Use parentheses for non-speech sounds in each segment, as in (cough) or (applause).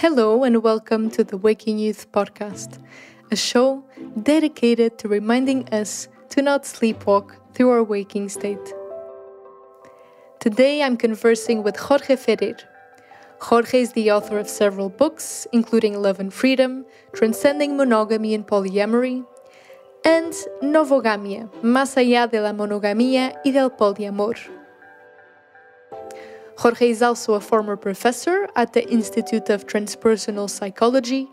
Hello, and welcome to the Waking Youth podcast, a show dedicated to reminding us to not sleepwalk through our waking state. Today I'm conversing with Jorge Ferrer. Jorge is the author of several books, including Love and Freedom, Transcending Monogamy and Polyamory, and Novogamia, Más allá de la monogamia y del poliamor. Jorge is also a former professor at the Institute of Transpersonal Psychology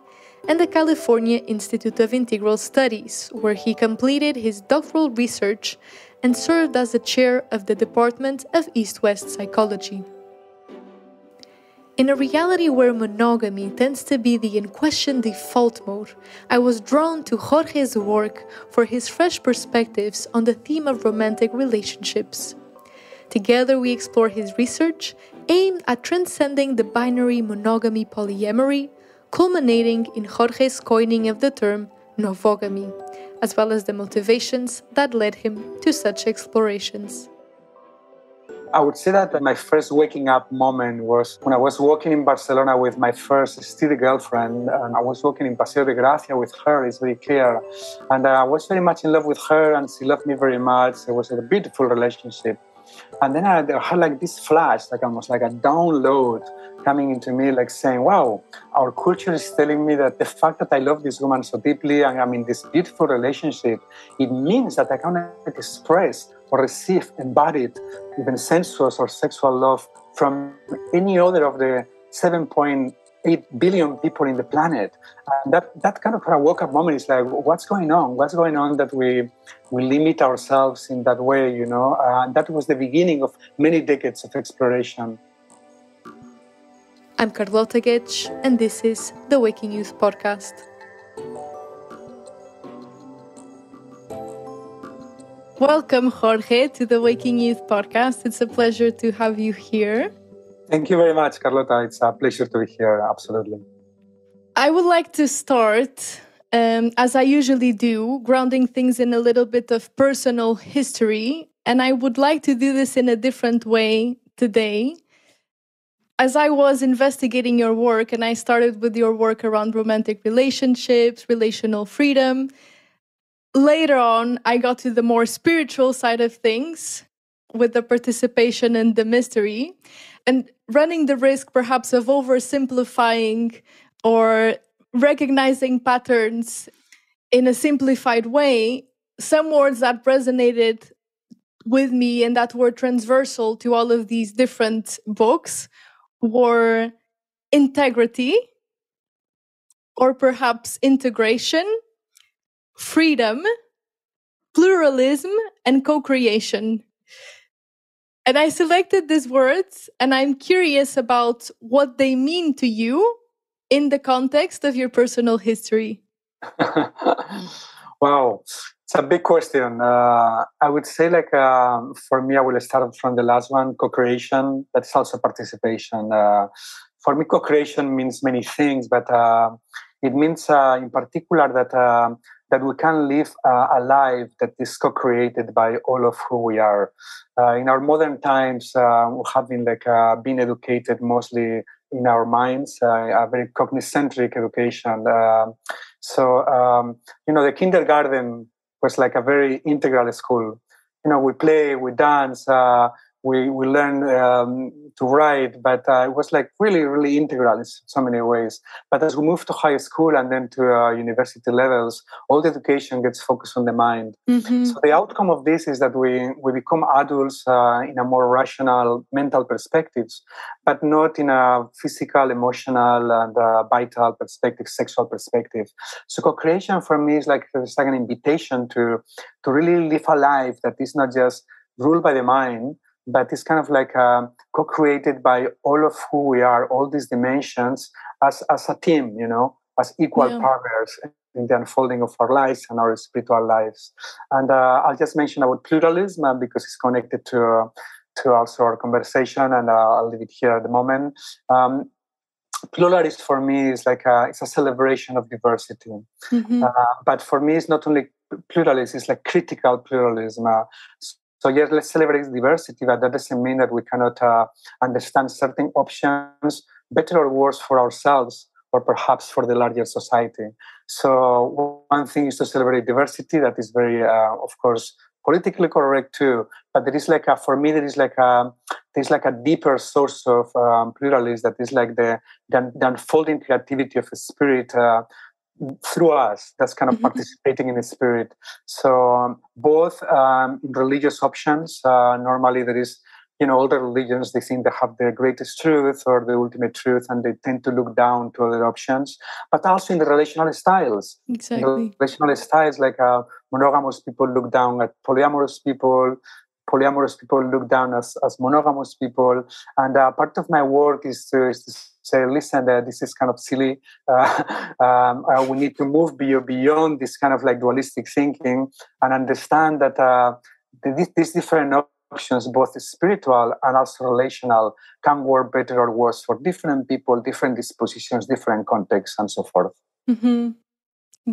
and the California Institute of Integral Studies, where he completed his doctoral research and served as the chair of the Department of East West Psychology. In a reality where monogamy tends to be the unquestioned default mode, I was drawn to Jorge's work for his fresh perspectives on the theme of romantic relationships. Together, we explore his research aimed at transcending the binary monogamy polyamory, culminating in Jorge's coining of the term novogamy, as well as the motivations that led him to such explorations. I would say that my first waking up moment was when I was walking in Barcelona with my first steady girlfriend. And I was walking in Paseo de Gracia with her, it's very clear. And uh, I was very much in love with her, and she loved me very much. It was a beautiful relationship. And then I had like this flash, like almost like a download coming into me, like saying, wow, our culture is telling me that the fact that I love this woman so deeply and I'm in this beautiful relationship, it means that I can express or receive embodied, even sensuous or sexual love from any other of the 7.8 billion people in the planet. And that, that kind of a woke up moment is like, what's going on? What's going on that we, we limit ourselves in that way, you know? Uh, that was the beginning of many decades of exploration. I'm Carlota Guedes, and this is the Waking Youth Podcast. Welcome, Jorge, to the Waking Youth Podcast. It's a pleasure to have you here. Thank you very much, Carlota. It's a pleasure to be here. Absolutely. I would like to start, um, as I usually do, grounding things in a little bit of personal history. And I would like to do this in a different way today. As I was investigating your work, and I started with your work around romantic relationships, relational freedom, later on, I got to the more spiritual side of things with the participation and the mystery and running the risk perhaps of oversimplifying or recognizing patterns in a simplified way some words that resonated with me and that were transversal to all of these different books were integrity or perhaps integration freedom pluralism and co-creation and I selected these words, and I'm curious about what they mean to you in the context of your personal history. (laughs) wow, it's a big question. Uh, I would say, like, um, for me, I will start from the last one co creation. That's also participation. Uh, for me, co creation means many things, but uh, it means, uh, in particular, that uh, that we can live uh, a life that is co-created by all of who we are. Uh, in our modern times, uh, we have been like uh, been educated mostly in our minds, uh, a very cognicentric education. Um, so um, you know, the kindergarten was like a very integral school. You know, we play, we dance, uh, we we learn um, to write, but uh, it was like really really integral in so many ways. But as we move to high school and then to uh, university levels, all the education gets focused on the mind. Mm-hmm. So the outcome of this is that we we become adults uh, in a more rational mental perspectives, but not in a physical, emotional, and uh, vital perspective, sexual perspective. So co-creation for me is like it's like an invitation to to really live a life that is not just ruled by the mind but it's kind of like uh, co-created by all of who we are, all these dimensions as, as a team, you know, as equal yeah. partners in the unfolding of our lives and our spiritual lives. And uh, I'll just mention about pluralism uh, because it's connected to uh, to also our conversation, and uh, I'll leave it here at the moment. Um, pluralism for me is like a, it's a celebration of diversity, mm-hmm. Uh, but for me, it's not only pluralism; it's like critical pluralism. So yes, let's celebrate diversity, but that doesn't mean that we cannot uh, understand certain options, better or worse for ourselves or perhaps for the larger society. So one thing is to celebrate diversity. That is very, uh, of course, politically correct too. But there is like a, for me, there is like a, there's like a deeper source of um, pluralism that is like the, the, the unfolding creativity of a spirit uh, through us that's kind of mm-hmm. participating in the spirit. So um, both um, religious options uh, normally there is you know all the religions they think they have the greatest truth or the ultimate truth and they tend to look down to other options. But also in the relational styles. Exactly. relational styles like uh, monogamous people look down at polyamorous people polyamorous people look down as, as monogamous people. And uh, part of my work is to, is to say listen uh, this is kind of silly uh, (laughs) um, uh, we need to move beyond, this kind of like dualistic thinking and understand that uh, these different options, both spiritual and also relational, can work better or worse for different people, different dispositions, different contexts, and so forth. Mm-hmm.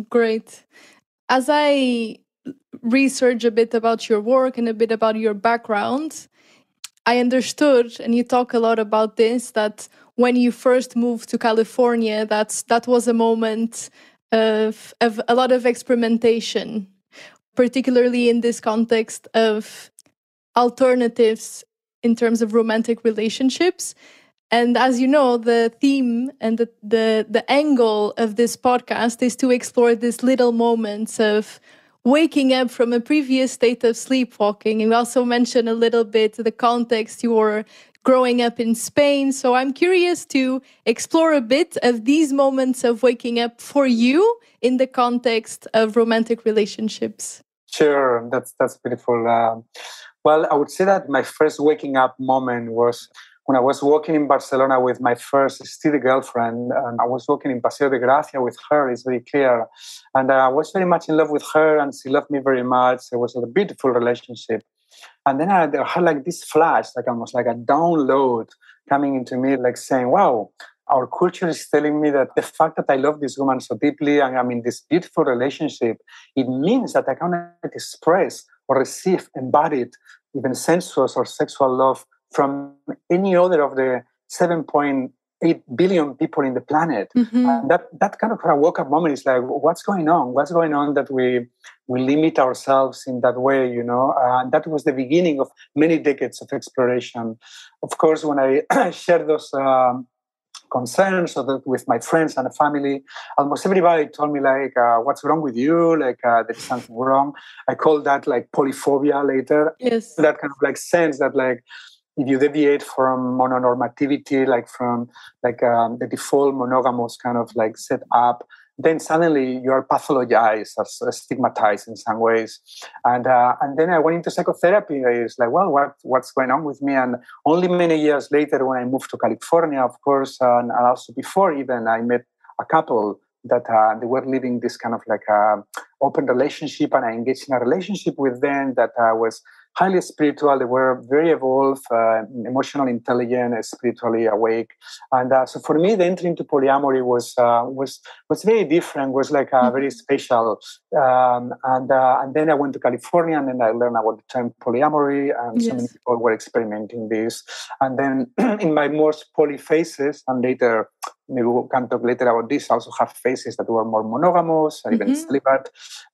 Great. As I research a bit about your work and a bit about your background, I understood, and you talk a lot about this, that when you first moved to California, that's that was a moment of, of a lot of experimentation, particularly in this context of alternatives in terms of romantic relationships. And as you know, the theme and the, the, the angle of this podcast is to explore these little moments of waking up from a previous state of sleepwalking. And we also mentioned a little bit the context you were growing up in Spain. So I'm curious to explore a bit of these moments of waking up for you in the context of romantic relationships. Sure, that's that's beautiful. Uh, well, I would say that my first waking up moment was when I was walking in Barcelona with my first steady girlfriend, and I was walking in Paseo de Gracia with her, it's very clear. And I was very much in love with her, and she loved me very much. It was a beautiful relationship. And then I had like this flash, like almost like a download coming into me, like saying, wow, our culture is telling me that the fact that I love this woman so deeply and I'm in this beautiful relationship, it means that I cannot express or receive embodied, even sensuous or sexual love from any other of the 7.8 billion people in the planet. Mm-hmm. that that kind of a woke up moment is like, what's going on? What's going on that we we limit ourselves in that way? You know, uh, that was the beginning of many decades of exploration. Of course, when I (clears throat) shared those. Um, concerns or with my friends and family almost everybody told me like uh, what's wrong with you like uh, there's something wrong i call that like polyphobia later yes that kind of like sense that like if you deviate from mononormativity like from like um, the default monogamous kind of like set up then suddenly you're pathologized or stigmatized in some ways. And uh, and then I went into psychotherapy. I was like, well, what what's going on with me? And only many years later, when I moved to California, of course, and, also before even, I met a couple that uh, they were living this kind of like uh, open relationship, and I engaged in a relationship with them that uh, was highly spiritual. They were very evolved, uh, emotionally intelligent, spiritually awake. And uh, so for me, the entry into polyamory was uh, was was very different. Was like a very mm-hmm. special. Um, and uh, and then I went to California, and then I learned about the term polyamory, and yes. so many people were experimenting this. And then (clears throat) in my most poly phases, and later maybe we can talk later about this, also have phases that were more monogamous mm-hmm. even celibate.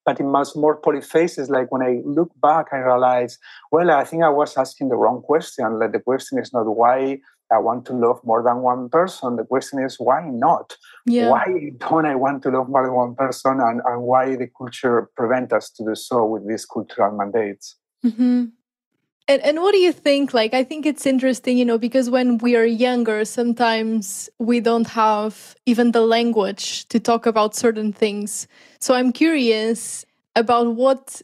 But in most more poly phases, like when I look back, I realize, well, I think I was asking the wrong question. Like the question is not why I want to love more than one person. The question is why not? Yeah. Why don't I want to love more than one person and, and why the culture prevent us to do so with these cultural mandates? Mm-hmm. And, and what do you think? Like, I think it's interesting, you know, because when we are younger, sometimes we don't have even the language to talk about certain things. So I'm curious about what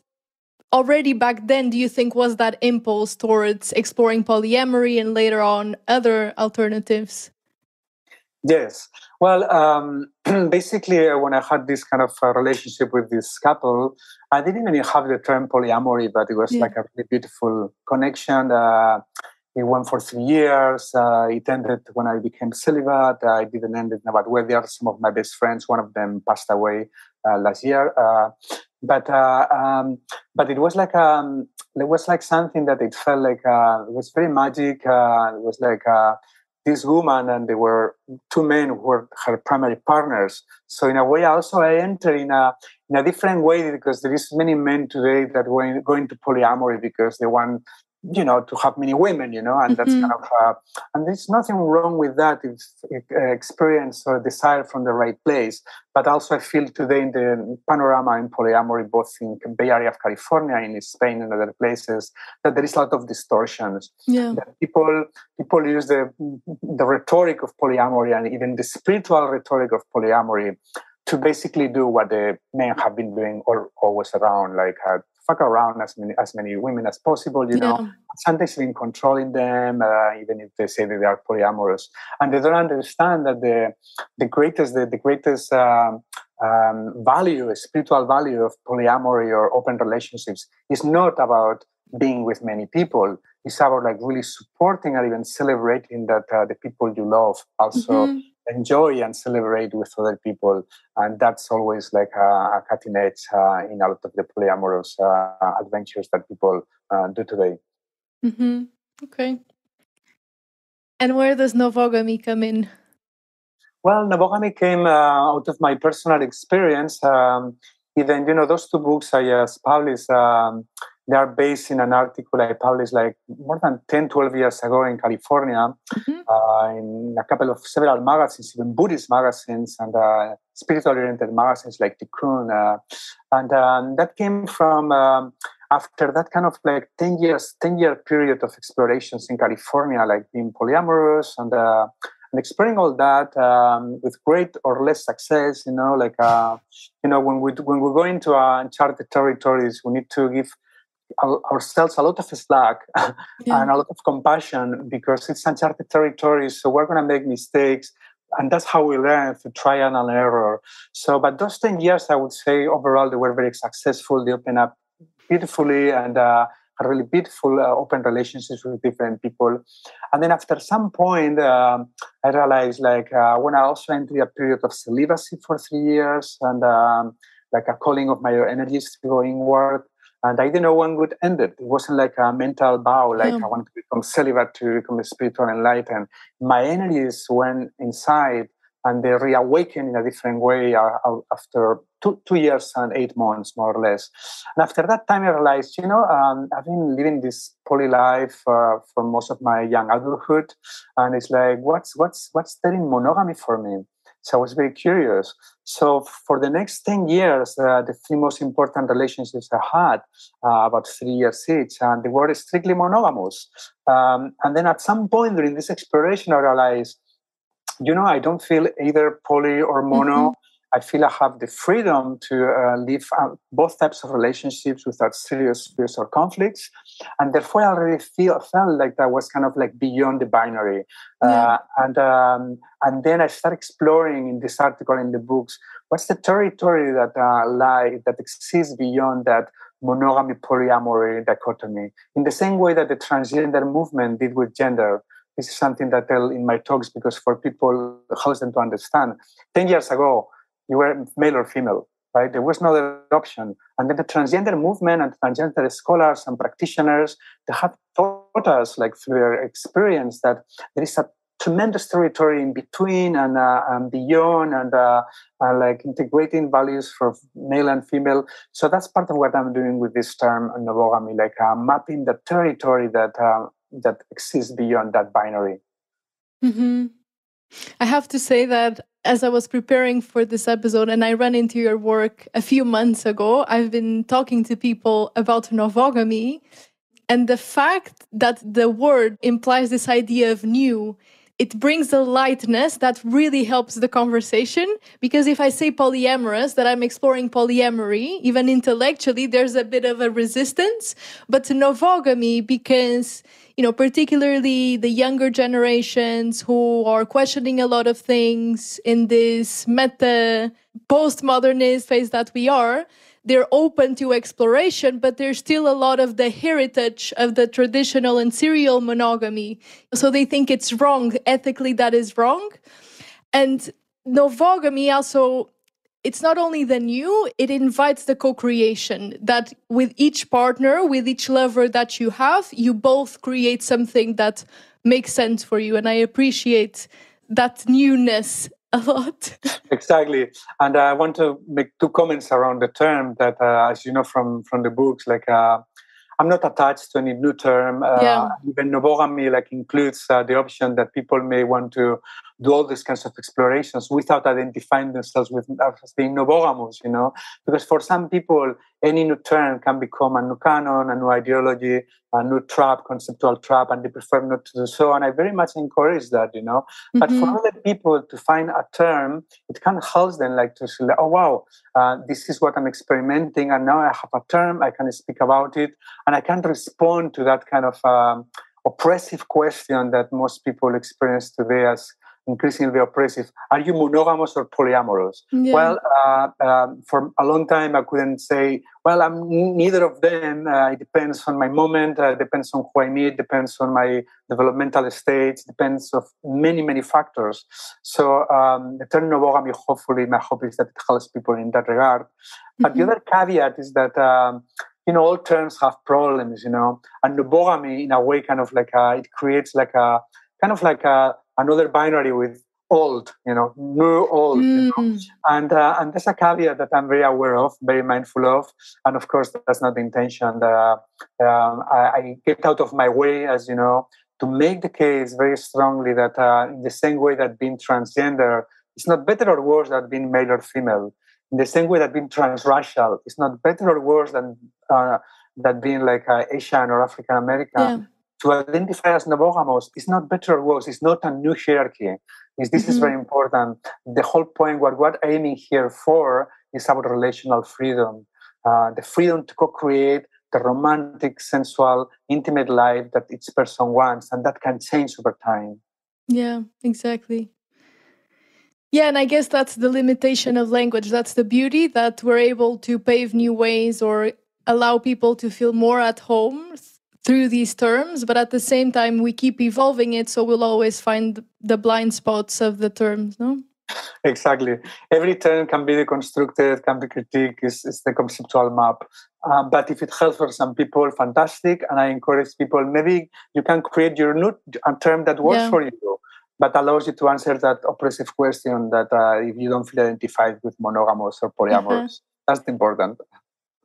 already back then do you think was that impulse towards exploring polyamory and later on other alternatives? Yes. Well, um, (clears throat) basically, uh, when I had this kind of uh, relationship with this couple, I didn't even have the term polyamory, but it was yeah. like a really beautiful connection. Uh, it went for three years. Uh, it ended when I became celibate. I didn't end it about where they are some of my best friends. One of them passed away uh, last year. Uh, but um, but it was like um, it was like something that it felt like it was very magic. it was like this woman and there were two men who were her primary partners. So in a way, also I enter in a in a different way because there is many men today that were going to polyamory because they want you know to have many women you know and mm-hmm. that's kind of uh, and there's nothing wrong with that if, if uh, experience or desire from the right place but also i feel today in the panorama in polyamory both in bay area of california in spain and other places that there is a lot of distortions yeah that people people use the the rhetoric of polyamory and even the spiritual rhetoric of polyamory to basically do what the men have been doing all, always around, like uh, fuck around as many as many women as possible. You yeah. know, sometimes even controlling them, uh, even if they say that they are polyamorous, and they don't understand that the the greatest the, the greatest um, um, value, spiritual value of polyamory or open relationships is not about being with many people. It's about like really supporting and even celebrating that uh, the people you love also. Mm-hmm enjoy and celebrate with other people. And that's always like a, a cutting edge uh, in a lot of the polyamorous uh, adventures that people uh, do today. Mm-hmm. okay. And where does novogamy come in? Well novogamy came uh, out of my personal experience. Um, even you know those two books i just published um, they are based in an article I published like more than 10, 12 years ago in California, mm-hmm. uh, in a couple of several magazines, even Buddhist magazines and uh, spiritual oriented magazines like Tikkun. Uh, and um, that came from um, after that kind of like 10 years, 10 year period of explorations in California, like being polyamorous and, uh, and exploring all that um, with great or less success, you know, like, uh, you know, when we, when we go into uh, uncharted territories, we need to give ourselves a lot of slack (laughs) yeah. and a lot of compassion because it's uncharted territory. So we're going to make mistakes. And that's how we learn through trial and error. So, but those 10 years, I would say overall, they were very successful. They opened up beautifully and uh, had really beautiful uh, open relationships with different people. And then after some point, um, I realized like uh, when I also entered a period of celibacy for three years and um, like a calling of my energies to go inward and I didn't know when would end it. It wasn't like a mental vow, like yeah. I want to become celibate to become spiritual enlightened. My energies went inside and they reawakened in a different way uh, after two, two years and eight months, more or less. And after that time, I realized, you know, um, I've been living this poly life uh, for most of my young adulthood, and it's like, what's what's what's there in monogamy for me? So I was very curious. So for the next 10 years, uh, the three most important relationships I had, uh, about three years each, and they were strictly monogamous. Um, and then at some point during this exploration, I realized, you know, I don't feel either poly or mono. Mm-hmm. I feel I have the freedom to uh, live both types of relationships without serious fears or conflicts, and therefore I already feel felt like that was kind of like beyond the binary. Yeah. Uh, and um, and then I start exploring in this article in the books what's the territory that uh, lie that exists beyond that monogamy polyamory dichotomy. In the same way that the transgender movement did with gender, this is something that I tell in my talks because for people it helps them to understand. Ten years ago, you were male or female, right? There was no other option. And then the transgender movement and transgender scholars and practitioners, they have taught us, like through their experience, that there is a tremendous territory in between and, uh, and beyond and uh, uh, like integrating values for male and female so that's part of what i'm doing with this term novogamy like uh, mapping the territory that uh, that exists beyond that binary mm-hmm. i have to say that as I was preparing for this episode and I ran into your work a few months ago, I've been talking to people about novogamy. And the fact that the word implies this idea of new, it brings a lightness that really helps the conversation. Because if I say polyamorous, that I'm exploring polyamory, even intellectually, there's a bit of a resistance. But novogamy, because you know, particularly the younger generations who are questioning a lot of things in this meta postmodernist phase that we are, they're open to exploration, but there's still a lot of the heritage of the traditional and serial monogamy. So they think it's wrong. Ethically, that is wrong. And novogamy also it's not only the new, it invites the co creation that with each partner, with each lover that you have, you both create something that makes sense for you. And I appreciate that newness a lot. (laughs) exactly. And I want to make two comments around the term that, uh, as you know from, from the books, like uh, I'm not attached to any new term. Uh, yeah. Even novogamy like includes uh, the option that people may want to do all these kinds of explorations without identifying themselves with as being novogamous. You know, because for some people, any new term can become a new canon, a new ideology, a new trap, conceptual trap, and they prefer not to do so. And I very much encourage that. You know, mm-hmm. but for mm-hmm. other people to find a term, it can help them like to say, oh wow, uh, this is what I'm experimenting, and now I have a term, I can speak about it, and I can respond to that kind of um, oppressive question that most people experience today as increasingly oppressive. Are you monogamous or polyamorous? Yeah. Well, uh, um, for a long time, I couldn't say, well, I'm neither of them. Uh, it depends on my moment, uh, depends on who I meet, it depends on my developmental stage, depends of many, many factors. So um, the term novogamy, hopefully, my hope is that it helps people in that regard. Mm-hmm. But the mm-hmm. other caveat is that um, you know, all terms have problems, you know, and the novogamy in a way kind of like a, it creates like a kind of like a another binary with old, you know, new old, mm. you know? Mm. and uh, and that's a caveat that I'm very aware of, very mindful of, and of course that's not the intention. Uh, um, I, I, get out of my way, as you know, to make the case very strongly that uh, in the same way that being transgender is not better or worse than being male or female, in the same way that being transracial is not better or worse than uh, that being like uh, Asian or African American. Yeah to identify as novogamous is not better or worse. It's not a new hierarchy. Is this mm-hmm. is very important. The whole point, what we're aiming here for, is about relational freedom, uh, the freedom to co-create the romantic, sensual, intimate life that each person wants, and that can change over time. Yeah, exactly. Yeah, and I guess that's the limitation of language. That's the beauty that we're able to pave new ways or allow people to feel more at home through these terms, but at the same time, we keep evolving it, so we'll always find the blind spots of the terms, no? Exactly. Every term can be deconstructed, can be critiqued, it's, is the conceptual map. Um, but if it helps for some people, fantastic. And I encourage people, maybe you can create your new a term that works yeah. for you, but allows you to answer that oppressive question that uh, if you don't feel identified with monogamous or polyamorous. Uh-huh. That's important.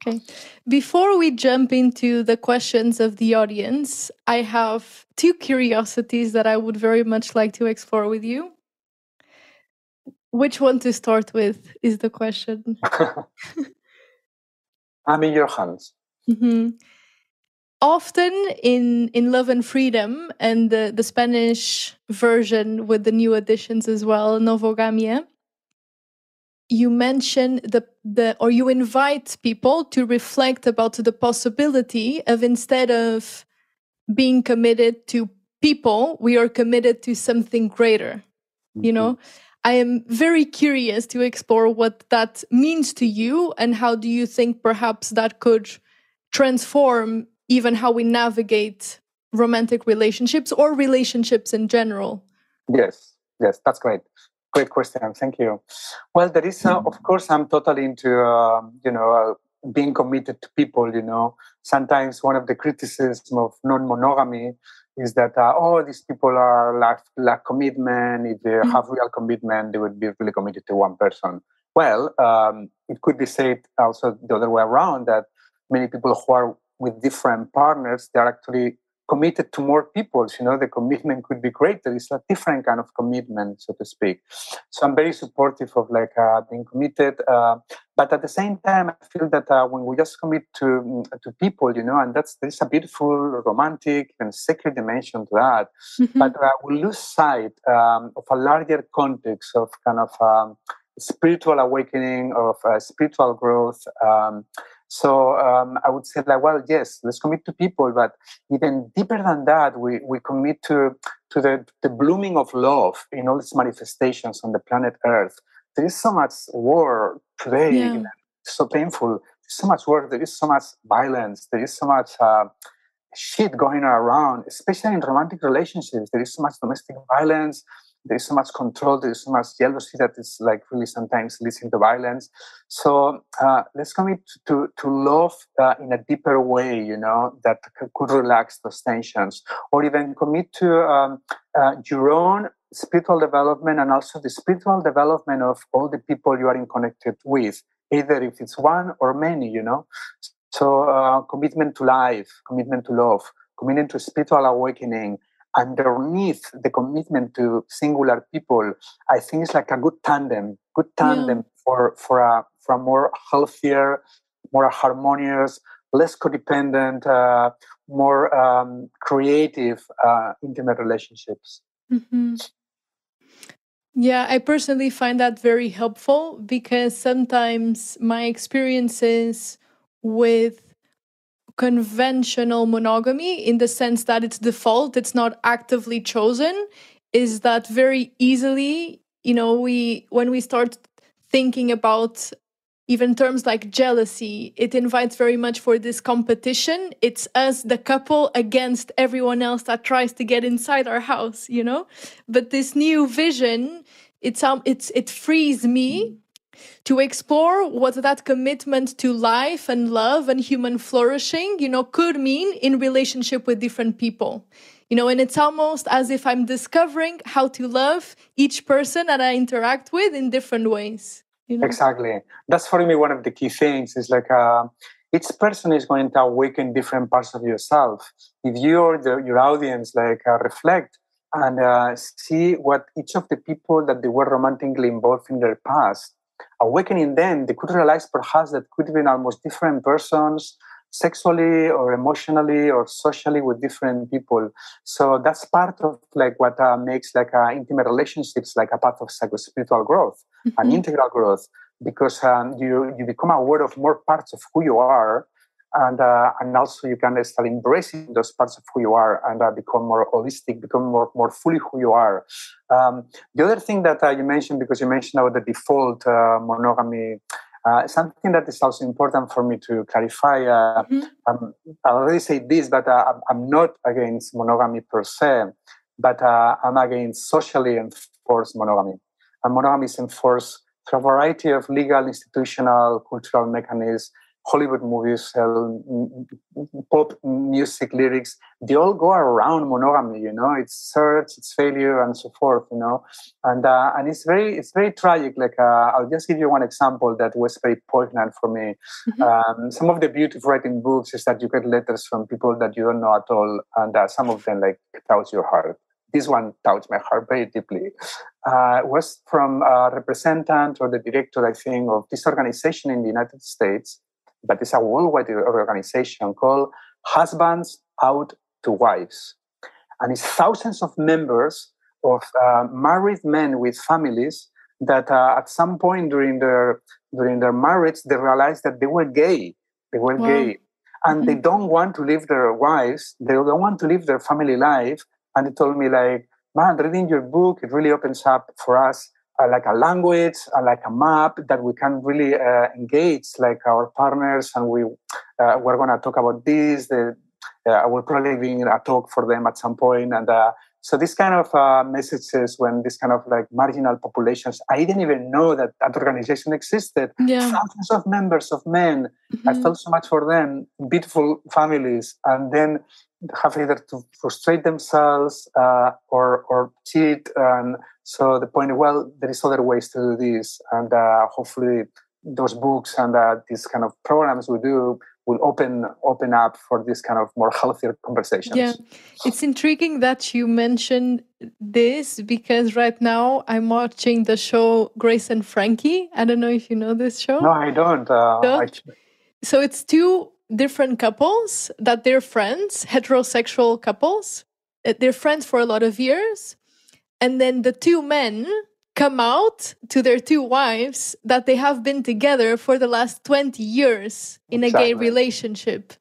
Okay. Before we jump into the questions of the audience, I have two curiosities that I would very much like to explore with you. Which one to start with is the question. (laughs) I'm in your hands. Mm-hmm. Often in, in Love and Freedom and the, the Spanish version with the new additions as well, Novogamia, you mention the the or you invite people to reflect about the possibility of instead of being committed to people we are committed to something greater mm-hmm. you know? I am very curious to explore what that means to you and how do you think perhaps that could transform even how we navigate romantic relationships or relationships in general? Yes yes that's great Great question. Thank you. Well, there is, uh, of course, I'm totally into, uh, you know, uh, being committed to people. You know, sometimes one of the criticisms of non-monogamy is that, uh, oh, these people are lack, lack commitment. If they mm-hmm. have real commitment, they would be really committed to one person. Well, um, it could be said also the other way around that many people who are with different partners, they're actually committed to more people. You know, the commitment could be greater. It's a different kind of commitment, so to speak. So I'm very supportive of like uh, being committed. Uh, but at the same time, I feel that uh, when we just commit to mm, to people, you know, and that's there's a beautiful, romantic, and sacred dimension to that. Mm-hmm. But uh, we lose sight um, of a larger context of kind of um, spiritual awakening, of uh, spiritual growth. Um, so um, I would say like, well, yes, let's commit to people, but even deeper than that, we, we commit to to the, the blooming of love in all its manifestations on the planet Earth. There is so much war today, yeah. so painful. So much war. There is so much violence. There is so much uh, shit going around, especially in romantic relationships. There is so much domestic violence there's so much control, there's so much jealousy that is like really sometimes leading to violence. So uh, let's commit to to love uh, in a deeper way, you know, that could relax those tensions, or even commit to um, uh, your own spiritual development and also the spiritual development of all the people you are in connected with, either if it's one or many, you know. So uh, commitment to life, commitment to love, commitment to spiritual awakening, underneath the commitment to singular people, I think it's like a good tandem, good tandem yeah. for for a for a more healthier, more harmonious, less codependent, uh, more um, creative, uh, intimate relationships. Mm-hmm. Yeah, I personally find that very helpful because sometimes my experiences with conventional monogamy in the sense that it's default, it's not actively chosen, is that very easily, you know, we when we start thinking about even terms like jealousy, it invites very much for this competition. It's us, the couple, against everyone else that tries to get inside our house, you know? But this new vision, it's um it's it frees me to explore what that commitment to life and love and human flourishing, you know, could mean in relationship with different people. You know, and it's almost as if I'm discovering how to love each person that I interact with in different ways. You know? Exactly. That's for me one of the key things is like uh, each person is going to awaken different parts of yourself. If you or the, your audience like uh, reflect and uh, see what each of the people that they were romantically involved in their past awakening them, they could realize perhaps that could have been almost different persons, sexually or emotionally or socially with different people. So that's part of like what uh, makes like uh, intimate relationships like a part of psycho spiritual growth mm-hmm. and integral growth because um, you you become aware of more parts of who you are and uh, and also you can start embracing those parts of who you are and uh, become more holistic, become more more fully who you are. Um, the other thing that uh, you mentioned, because you mentioned about the default uh, monogamy. Uh, something that is also important for me to clarify. Uh, mm-hmm. um, I already said this, but I'm not against monogamy per se, but I'm against socially enforced monogamy. And monogamy is enforced through a variety of legal, institutional, cultural mechanisms Hollywood movies, pop music lyrics, they all go around monogamy. You know, it's search, it's failure, and so forth. You know, and uh, and it's very it's very tragic. Like uh, I'll just give you one example that was very poignant for me. Mm-hmm. Um, some of the beauty of writing books is that you get letters from people that you don't know at all, and uh, some of them like touch your heart this one touched my heart very deeply. Uh, was from a representative or the director, I think, of this organization in the United States but it's a worldwide organization called Husbands Out to Wives. And it's thousands of members of uh, married men with families that uh, at some point during their during their marriage they realized that they were gay. They were wow. gay. And mm-hmm. they don't want to leave their wives, they don't want to leave their family life. And they told me like, man, reading your book, it really opens up for us uh, like a language, uh, like a map that we can really uh, engage like our partners, and we uh, we're going to talk about this. The, uh, I will probably be in a talk for them at some point, and uh, so this kind of messages when this kind of like marginal populations, I didn't even know that that organization existed. Yeah. Thousands of members of men. Mm-hmm. I felt so much for them, beautiful families, and then have either to frustrate themselves or or cheat and so the point, well, there is other ways to do this, and uh, hopefully those books and uh, these kind of programs we do will open open up for this kind of more healthier conversations. Yeah, it's intriguing that you mentioned this because right now I'm watching the show Grace and Frankie. I don't know if you know this show. No, I don't. Uh, no? So it's two different couples that they're friends, heterosexual couples. Uh, they're friends for a lot of years and then the two men come out to their two wives that they have been together for the last 20 years in a gay relationship.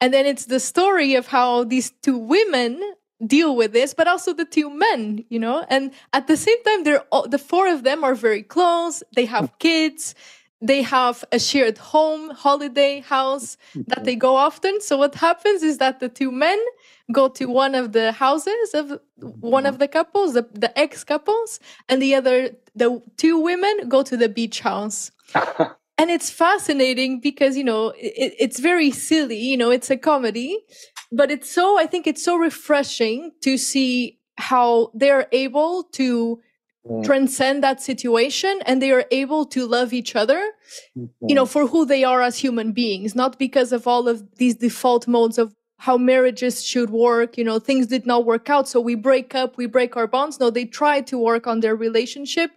And then it's the story of how these two women deal with this, but also the two men, you know? And at the same time, they're all, the four of them are very close. They have kids. They have a shared home, holiday house that they go often. So what happens is that the two men go to one of the houses of one of the couples, the, the ex couples, and the other, the two women go to the beach house. (laughs) and it's fascinating because, you know, it, it's very silly, you know, it's a comedy, but it's so, I think it's so refreshing to see how they're able to mm. transcend that situation and they are able to love each other mm-hmm. you know for who they are as human beings not because of all of these default modes of how marriages should work you know things did not work out so we break up we break our bonds no they try to work on their relationship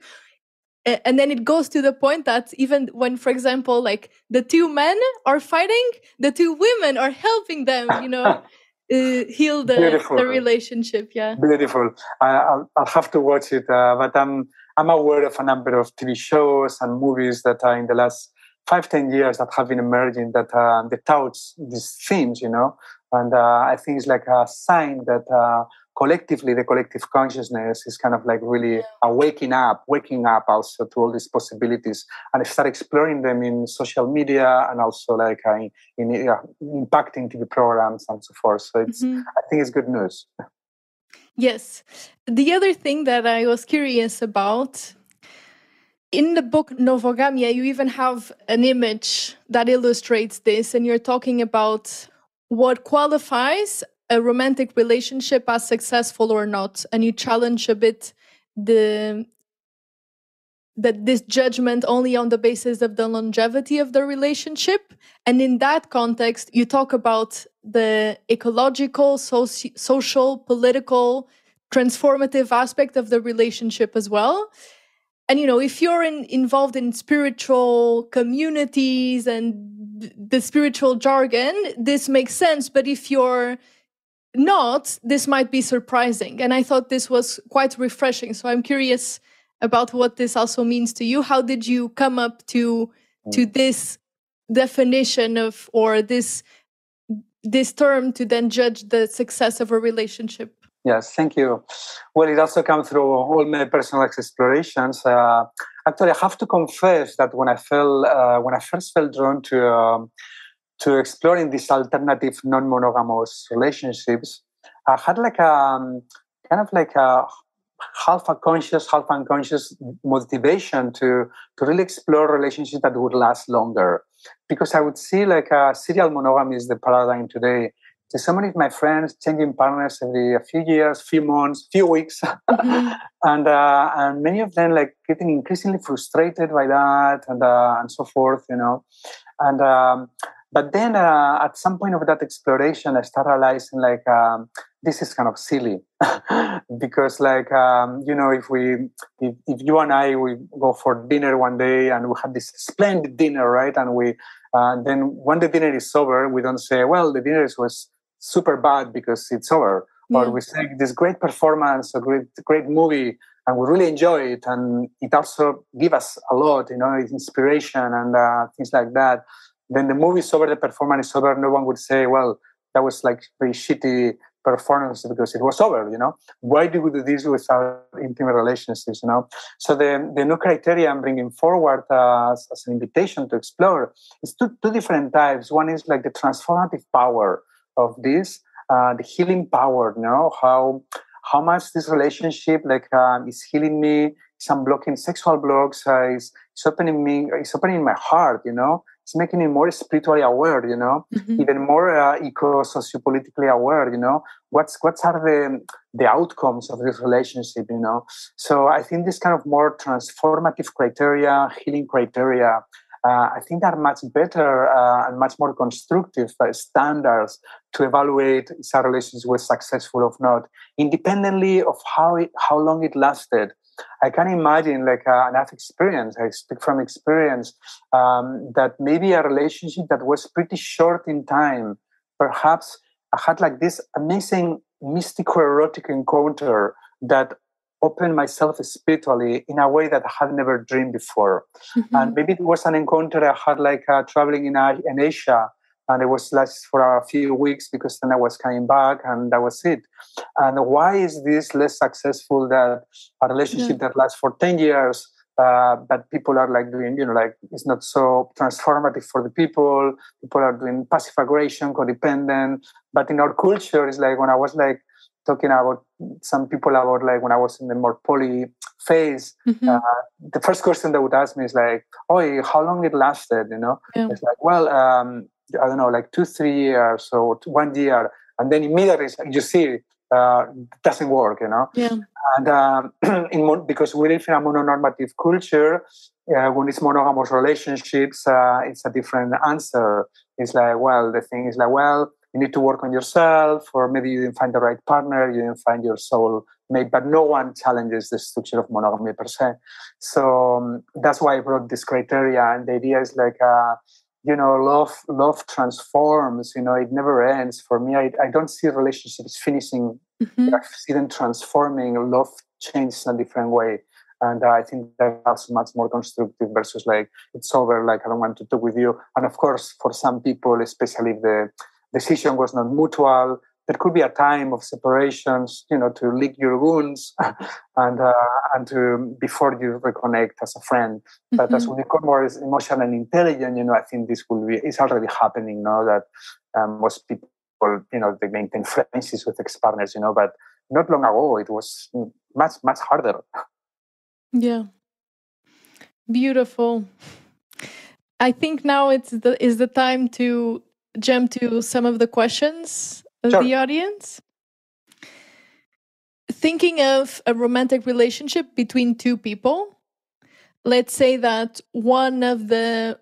and then it goes to the point that even when for example like the two men are fighting the two women are helping them you know (laughs) uh, heal the, the relationship. Yeah, beautiful. I, will I'll have to watch it, uh, but I'm I'm aware of a number of TV shows and movies that are in the last five ten years that have been emerging that uh, that touch these themes, you know, and uh, I think it's like a sign that uh, collectively the collective consciousness is kind of like really waking up waking up also to all these possibilities and start exploring them in social media and also like uh, in, in uh, impacting tv programs and so forth. So it's mm-hmm. i think it's good news. Yes. The other thing that i was curious about in the book Novogamia, you even have an image that illustrates this, and you're talking about what qualifies a romantic relationship as successful or not and you challenge a bit the that this judgment only on the basis of the longevity of the relationship. And in that context you talk about the ecological soci- social political transformative aspect of the relationship as well. And you know if you're in, involved in spiritual communities and the spiritual jargon this makes sense. But if you're not, this might be surprising. And I thought this was quite refreshing. So I'm curious about what this also means to you. How did you come up to to mm. this definition of or this this term to then judge the success of a relationship? Yes, thank you. Well, it also comes through all my personal explorations. Uh, actually, I have to confess that when I fell, uh, when I first felt drawn to um, to exploring these alternative non-monogamous relationships, I had like a um, kind of like a half a conscious, half unconscious motivation to to really explore relationships that would last longer. Because I would see like a serial monogamy is the paradigm today. So so many of my friends changing partners every a few years, few months, few weeks, mm-hmm. (laughs) and uh, and many of them like getting increasingly frustrated by that and uh, and so forth, you know, and um, but then uh, at some point of that exploration, I started realizing like um, this is kind of silly. (laughs) Because like um, you know if we if, if you and I we go for dinner one day and we have this splendid dinner right? And we uh, then when the dinner is over we don't say well the dinner was super bad because it's over. Yeah. or we say this great performance a great great movie and we really enjoy it and it also give us a lot you know inspiration and uh, things like that then the movie's over, the performance is over, no one would say, well, that was like very shitty performance because it was over, you know? Why do we do this without intimate relationships, you know? So the, the new criteria I'm bringing forward as, as, an invitation to explore is two, two different types. One is like the transformative power of this, uh, the healing power, you know, how how much this relationship like um, is healing me, is unblocking sexual blocks, uh, is, is opening me, it's opening my heart, you know, it's making me more spiritually aware you know mm-hmm. even more uh, eco sociopolitically aware you know what's what's are the the outcomes of this relationship you know so i think this kind of more transformative criteria healing criteria uh, I think are much better uh, and much more constructive uh, standards to evaluate if a relationship was successful or not, independently of how it, how long it lasted. I can imagine like uh, enough experience. I speak from experience um, that maybe a relationship that was pretty short in time, perhaps I had like this amazing mystical erotic encounter that opened myself spiritually in a way that I had never dreamed before. Mm-hmm. And maybe it was an encounter I had like uh, traveling in, uh, in Asia and it was less for a few weeks because then I was coming back and that was it. And why is this less successful than a relationship yeah. that lasts for 10 years uh, but people are like doing, you know, like it's not so transformative for the people. People are doing passive aggression, codependent. But in our culture, it's like when I was like talking about some people about like when I was in the more poly phase, mm-hmm. uh, the first question they would ask me is like, "Oh, how long it lasted?" You know, yeah. it's like, well, um, I don't know, like two, three years or one year, and then immediately you see uh, doesn't work, you know. Yeah. And um, (clears throat) in because we live in a mononormative culture, uh, when it's monogamous relationships, uh, it's a different answer. It's like, well, the thing is like, well, you need to work on yourself, or maybe you didn't find the right partner, you didn't find your soul mate, but no one challenges the structure of monogamy per se. So um, that's why I brought this criteria, and the idea is like, uh, you know love love transforms you know it never ends for me. I, I don't see relationships finishing mm-hmm. i see them transforming. Love changes in a different way. And uh, i think that's much more constructive versus like it's over like i don't want to talk with you. And of course for some people especially if the decision was not mutual there could be a time of separations, you know, to lick your wounds (laughs) and uh, and to before you reconnect as a friend. Mm-hmm. But as mm-hmm. we become more emotional and intelligent, you know, I think this will be it's already happening now that um, most people, you know, they maintain friendships with ex-partners, you know, but not long ago it was much much harder. Yeah, beautiful. I think now it's the is the time to jump to some of the questions sure. the audience. Thinking of a romantic relationship between two people, let's say that one of the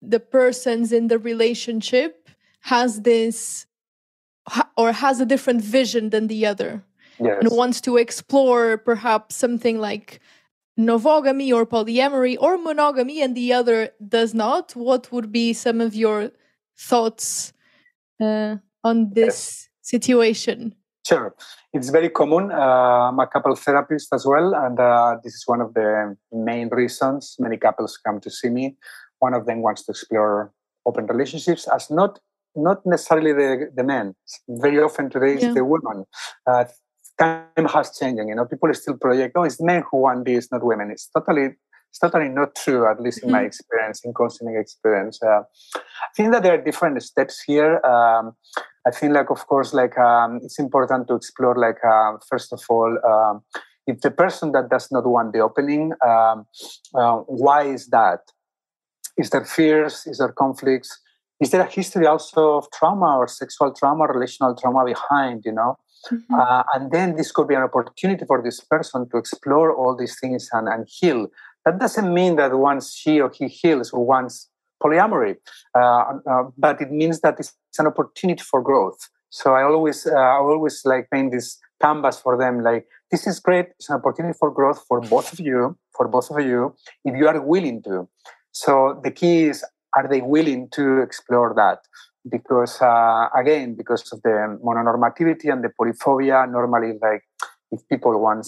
the persons in the relationship has this or has a different vision than the other yes. and wants to explore perhaps something like novogamy or polyamory or monogamy and the other does not what would be some of your thoughts uh, on this situation? Sure. It's very common. Uh, I'm a couple therapist as well, and uh, this is one of the main reasons many couples come to see me. One of them wants to explore open relationships as not not necessarily the, the man. Very often today it's yeah. the woman. Uh, time has changed. You know, people still project, oh, it's men who want this, not women. It's totally it's totally not true, at least in mm-hmm. my experience, in counseling experience. Uh, I think that there are different steps here. Um, I think, like, of course, like um, it's important to explore, like, uh, first of all, um, if the person that does not want the opening, um, uh, why is that? Is there fears? Is there conflicts? Is there a history also of trauma or sexual trauma, or relational trauma behind? You know, Mm-hmm. Uh, and then this could be an opportunity for this person to explore all these things and, and heal. That doesn't mean that once she or he heals or once polyamory, uh, uh, but it means that it's an opportunity for growth. So I always, uh, I always like paint this canvas for them. Like this is great. It's an opportunity for growth for both of you, for both of you, if you are willing to. So the key is, are they willing to explore that? Because uh, again, because of the mononormativity and the polyphobia, normally like if people want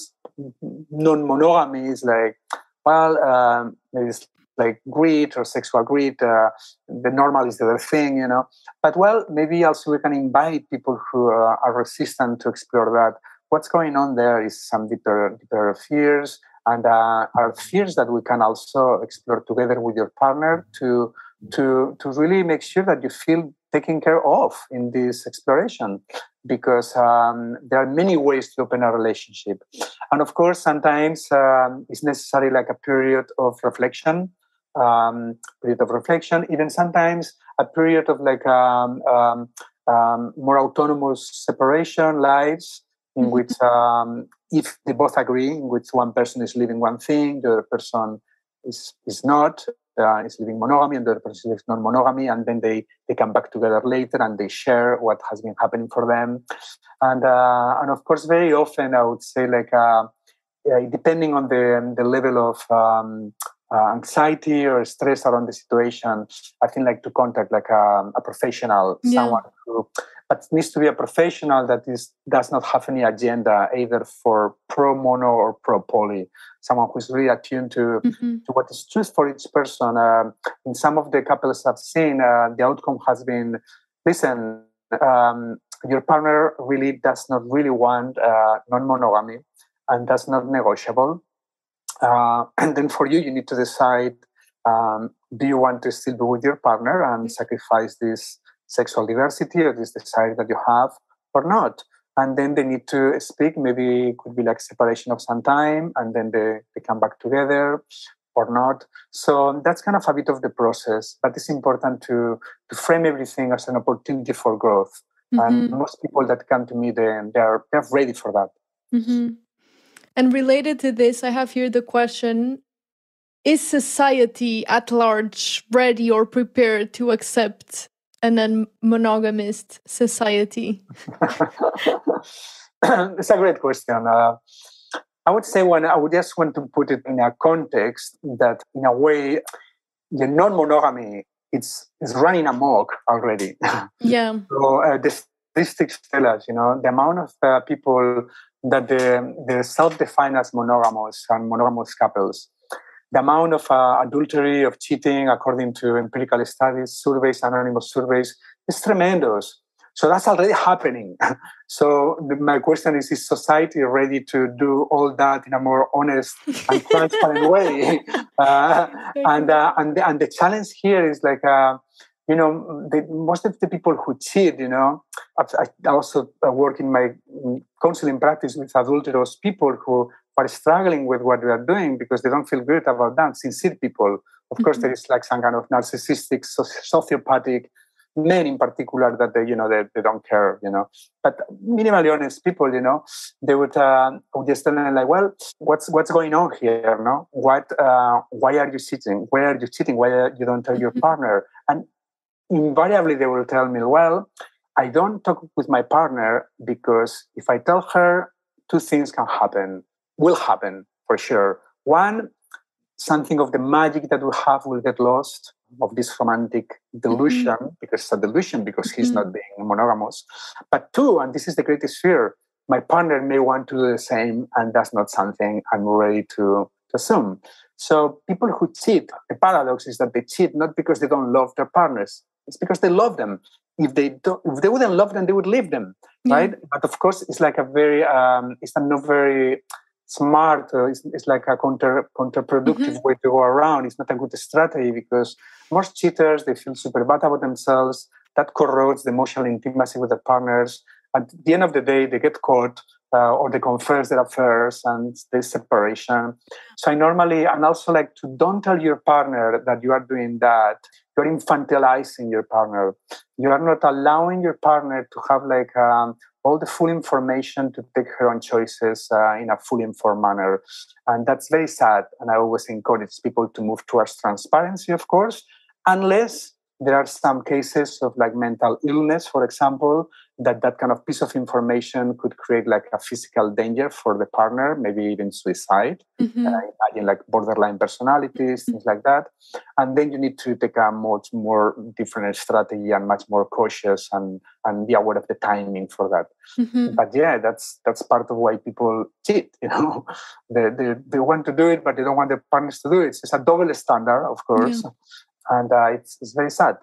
non-monogamy is like well, um, it's like greed or sexual greed. Uh, the normal is the other thing, you know. But well, maybe also we can invite people who uh, are resistant to explore that. What's going on there is some deeper, deeper fears, and uh, are fears that we can also explore together with your partner to to to really make sure that you feel taken care of in this exploration because um, there are many ways to open a relationship and of course sometimes um, it's necessary like a period of reflection um, period of reflection even sometimes a period of like um, um, um, more autonomous separation lives in mm-hmm. which if they both agree in which one person is living one thing the other person is, is not uh, is living monogamy and the other person is non-monogamy and then they they come back together later and they share what has been happening for them. And uh, and of course very often i would say like uh, depending on the the level of um, uh, anxiety or stress around the situation i think like to contact like a, um, a professional yeah. someone who but needs to be a professional that is does not have any agenda either for pro mono or pro poly someone who's really attuned to, mm-hmm. to what is truth for each person uh, in some of the couples i've seen uh, the outcome has been listen um, your partner really does not really want uh, non-monogamy and that's not negotiable uh, and (clears throat) then for you, you need to decide um, do you want to still be with your partner and sacrifice this sexual diversity or this desire that you have or not? And then they need to speak. Maybe it could be like separation of some time, and then they, they come back together or not. So that's kind of a bit of the process, but it's important to, to frame everything as an opportunity for growth. Mm-hmm. And most people that come to me, they, they're, they're ready for that. Mm-hmm. And related to this, I have here the question Is society at large ready or prepared to accept an monogamist society? (laughs) it's a great question. Uh, I would say when I would just want to put it in a context that, in a way, the non-monogamy it's it's running amok already. (laughs) Yeah. so uh, the statistics tell us, you know, the amount of uh, people that the, they self-define as monogamous and monogamous couples, the amount of uh, adultery, of cheating, according to empirical studies, surveys, anonymous surveys, is tremendous. So that's already happening. (laughs) so the, my question is: Is society ready to do all that in a more honest and (laughs) transparent way? (laughs) Uh, and, uh, and the, and the challenge here is like. Uh, you know, the, most of the people who cheat, you know, I, I also work in my counseling practice with adulterous people who are struggling with what they are doing because they don't feel good about that. Sincere people. Of mm-hmm. course, there is like some kind of narcissistic, sociopathic men in particular that they, you know, they, they don't care, you know. But minimally honest people, you know, they would, uh, would just tell them like, well, what's what's going on here, no? What, uh, why are you cheating? Why are you cheating? Why you don't tell your mm-hmm. partner? And invariably they will tell me, well, I don't talk with my partner because if I tell her, two things can happen, will happen for sure. One, something of the magic that we have will get lost of this romantic delusion mm-hmm. because it's a delusion because he's mm-hmm. not being monogamous. But two, and this is the greatest fear, my partner may want to do the same, and that's not something I'm ready to, to assume. So people who cheat, the paradox is that they cheat not because they don't love their partners, it's because they love them. If they don't, if they wouldn't love them, they would leave them, right? But of course, it's like a very, um, it's a not very smart. Uh, it's, it's, like a counter counterproductive mm-hmm. way to go around. It's not a good strategy because most cheaters they feel super bad about themselves. That corrodes the emotional intimacy with their partners. At the end of the day, they get caught uh, or they confess their affairs and the separation. So I normally and also like to don't tell your partner that you are doing that. You're infantilizing your partner. You are not allowing your partner to have like um, all the full information to take her own choices uh, in a fully informed manner. And that's very sad. And I always encourage people to move towards transparency, of course, unless there are some cases of like mental illness, for example, that that kind of piece of information could create like a physical danger for the partner, maybe even suicide. Mm-hmm. Uh, imagine like borderline personalities, mm-hmm. things like that. And then you need to take a much more different strategy and much more cautious and and be aware of the timing for that. Mm-hmm. But yeah, that's that's part of why people cheat. (laughs) You know, they, they they want to do it, but they don't want their partners to do it. It's a double standard, of course. Yeah and uh, it's, it's very sad.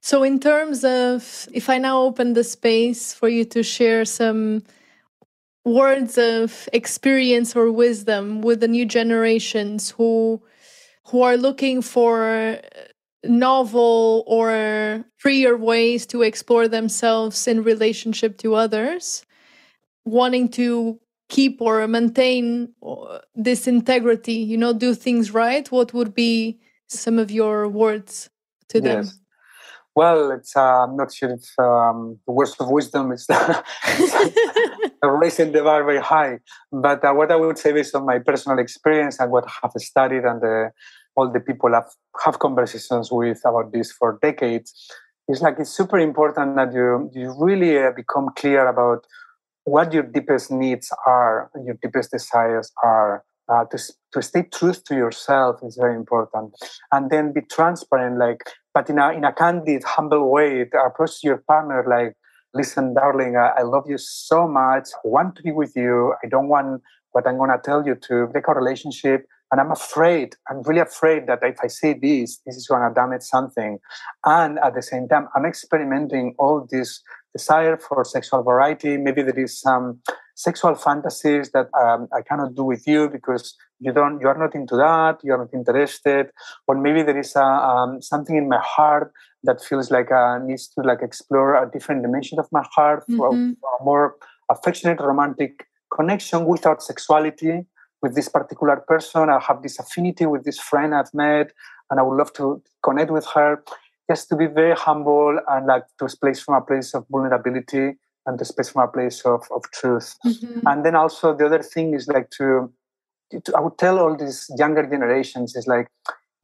So, in terms of, if I now open the space for you to share some words of experience or wisdom with the new generations who who are looking for novel or freer ways to explore themselves in relationship to others wanting to keep or maintain uh, this integrity you know do things right what would be some of your words to them yes. Well it's uh, i'm not sure if um, the words of wisdom is (laughs) raising the bar very high but uh, what i would say based on my personal experience and what i have studied and the, all the people i've have conversations with about this for decades is like it's super important that you you really uh, become clear about what your deepest needs are your deepest desires are. Uh, to, to stay truth to yourself is very important. And then be transparent like but in a in a candid humble way to approach your partner like listen darling I, I love you so much. I want to be with you. I don't want what i'm going to tell you to break our relationship and i'm afraid i'm really afraid that if i say this this is going to damage something. And at the same time i'm experimenting all this desire for sexual variety. Maybe there is some sexual fantasies that um, I cannot do with you because you don't, you are not into that, you are not interested, or maybe there is a, um, something in my heart that feels like uh, needs to like explore a different dimension of my heart mm-hmm. for, for a more affectionate, romantic connection without sexuality with this particular person. I have this affinity with this friend I've met, and I would love to connect with her. Just to be very humble and like to place from a place of vulnerability and to space from a place of, of truth. Mm-hmm. And then also the other thing is like to, to, I would tell all these younger generations is like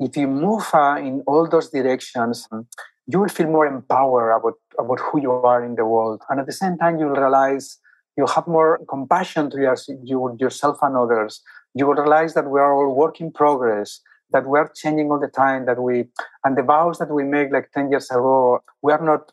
if you move uh, in all those directions, you will feel more empowered about, about who you are in the world. And at the same time, you'll realize you have more compassion to your, you, yourself and others. You will realize that we are all work in progress, that we are changing all the time, that we, and the vows that we make like 10 years ago, we are not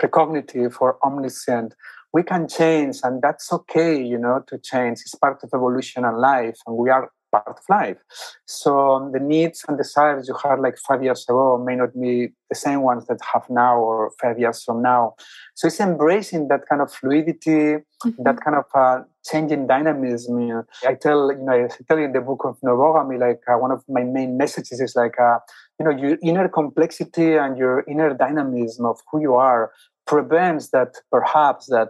precognitive or omniscient. We can change, and that's okay, you know, to change. It's part of evolution and life, and we are part of life. So um, the needs and desires you had like five years ago may not be the same ones that have now or five years from now. So it's embracing that kind of fluidity, mm-hmm. that kind of uh, changing dynamism. You know, I tell you know I tell you in the book of Novogamy, like uh, one of my main messages is like uh, you know your inner complexity and your inner dynamism of who you are prevents that perhaps that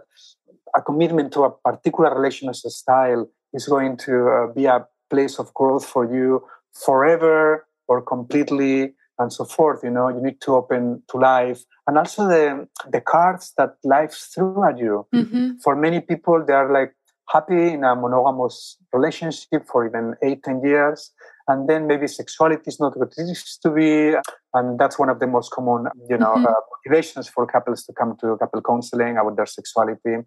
a commitment to a particular relationship style is going to uh, be a place of growth for you forever or completely and so forth you know? You need to open to life. And also the the cards that life threw at you. Mm-hmm. for many people they are like happy in a monogamous relationship for even eight ten years. And then maybe sexuality is not what it used to be. And that's one of the most common you know mm-hmm. uh, motivations for couples to come to couple counseling about their sexuality.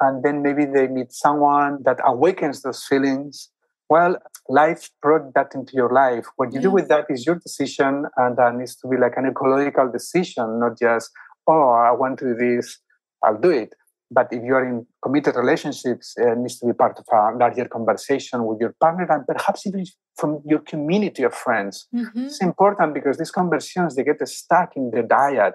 And then maybe they meet someone that awakens those feelings well, life brought that into your life. What you yeah. do with that is your decision, and that needs to be like an ecological decision, not just, oh, I want to do this, I'll do it. But if you are in committed relationships, it needs to be part of a larger conversation with your partner and perhaps even from your community of friends. Mm-hmm. It's important because these conversations they get stuck in the dyad,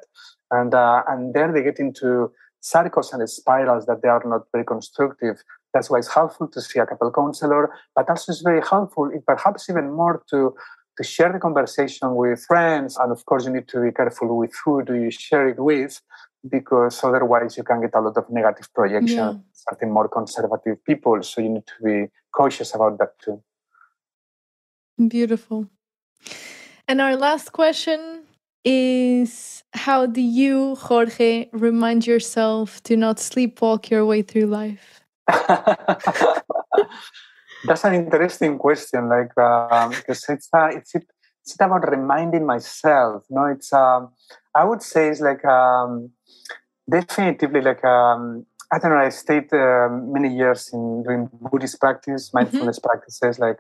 and uh, and there they get into cycles and spirals that they are not very constructive. That's why it's helpful to see a couple counselor, but also it's very helpful, perhaps even more to to share the conversation with friends. And of course, you need to be careful with who do you share it with, because otherwise you can get a lot of negative projection, yeah. certain more conservative people. So you need to be cautious about that too. Beautiful. And our last question is how do you, Jorge, remind yourself to not sleepwalk your way through life? (laughs) That's an interesting question. Like um, because it's uh, it's it, it's about reminding myself. No, it's um, I would say it's like um, definitively like um, I don't know. I stayed uh, many years in doing Buddhist practice, mm-hmm. mindfulness mm-hmm. practices, like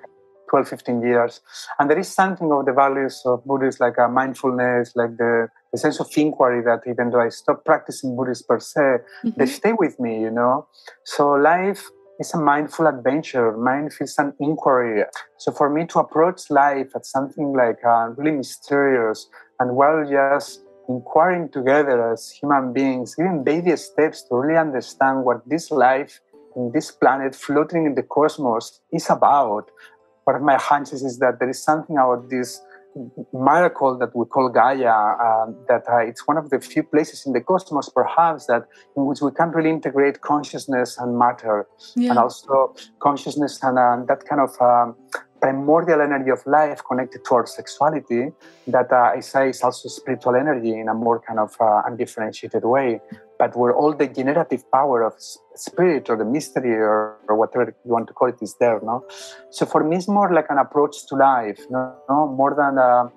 12, 15 years. And there is something of the values of Buddhism, like uh, mindfulness, like the, the sense of inquiry that even though I stopped practicing Buddhism per se, mm-hmm. they stay with me, you know? So life is a mindful adventure. Mind feels an inquiry. So for me to approach life as something like uh, really mysterious and while just inquiring together as human beings, giving baby steps to really understand what this life in this planet floating in the cosmos is about one of my hunches is that there is something about this miracle that we call Gaia, uh, that uh, it's one of the few places in the cosmos, perhaps, that in which we can really integrate consciousness and matter, yeah. and also consciousness and uh, that kind of um, primordial energy of life connected to our sexuality that uh, I say is also spiritual energy in a more kind of uh, undifferentiated way, but where all the generative power of spirit or the mystery or, or, whatever you want to call it is there, no? So for me, it's more like an approach to life, no? no? More than, uh,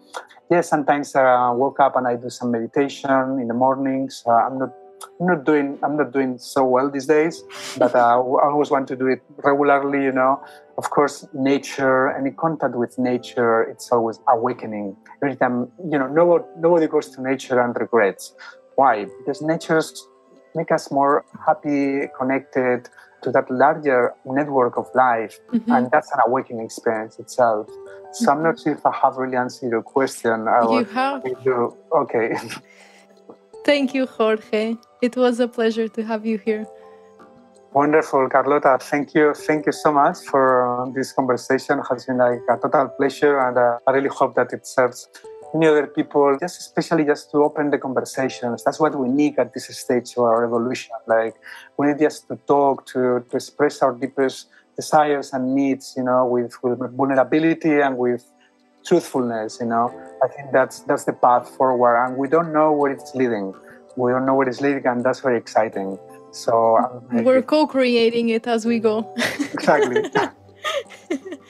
yeah, sometimes I woke up and I do some meditation in the mornings. Uh, I'm not I'm not doing I'm not doing so well these days, but uh, I always want to do it regularly. You know, of course, nature, any contact with nature, it's always awakening. Every time, you know, nobody, nobody goes to nature and regrets. Why? Because nature's make us more happy, connected to that larger network of life, mm-hmm. and that's an awakening experience itself. So mm-hmm. I'm not sure if I have really answered your question. You have. You okay. (laughs) Thank you, Jorge. It was a pleasure to have you here. Wonderful, Carlota. Thank you. Thank you so much for this conversation. It has been like a total pleasure, and uh, I really hope that it serves many other people, just especially just to open the conversations. That's what we need at this stage of our evolution. Like we need just to talk, to, to express our deepest desires and needs, you know, with, with vulnerability and with truthfulness, you know. I think that's that's the path forward and we don't know where it's leading. We don't know where it's leading and that's very exciting. So we're co-creating it as we go. exactly. (laughs)